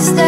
stay.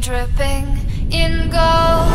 Dripping in gold.